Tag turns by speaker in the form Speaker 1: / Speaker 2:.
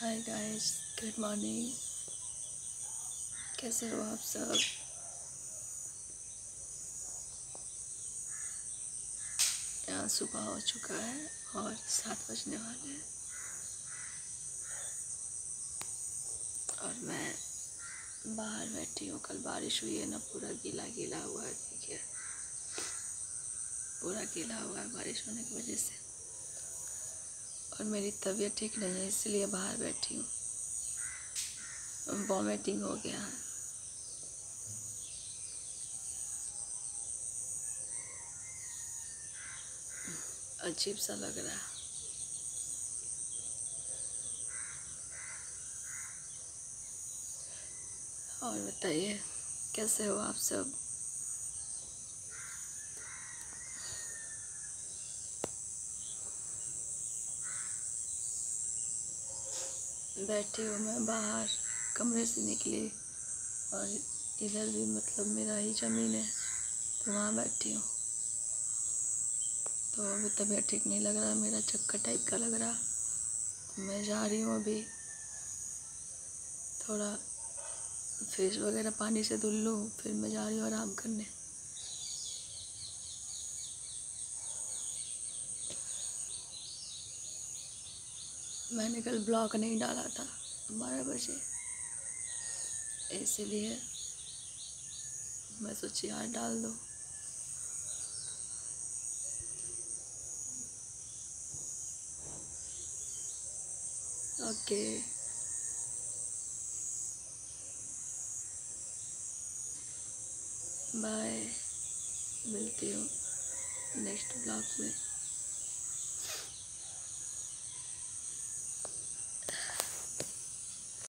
Speaker 1: Hi guys good morning कैसे हो आप सब? यहाँ सुबह हो चुका है और सात बजने वाले हैं। और मैं बाहर बैठी हूँ। कल बारिश हुई है ना, पूरा गीला गीला हुआ है देखिए पूरा गीला हुआ है बारिश होने की वजह से। और मेरी तबीयत ठीक नहीं है, इसलिए बाहर बैठी हूँ। वॉमिटिंग हो गया। है अजीब सा लग रहा है। और बताइए, कैसे हो आप सब? बैठी हूँ मैं बाहर कमरे से निकली और इधर भी मतलब मेरा ही ज़मीन है तो वहाँ बैठी हूँ। तो अभी तबीयत ठीक नहीं लग रहा, मेरा चक्कर टाइप का लग रहा। तो मैं जा रही हूँ अभी। थोड़ा फेस वगैरह पानी से धुल लूँ, फिर मैं जा रही हूँ आराम करने। मैंने कल ब्लॉग नहीं डाला था, बारह बजे। इसलिए मैं सोची यार डाल दो। ओके। बाय। मिलती हूँ नेक्स्ट ब्लॉग में।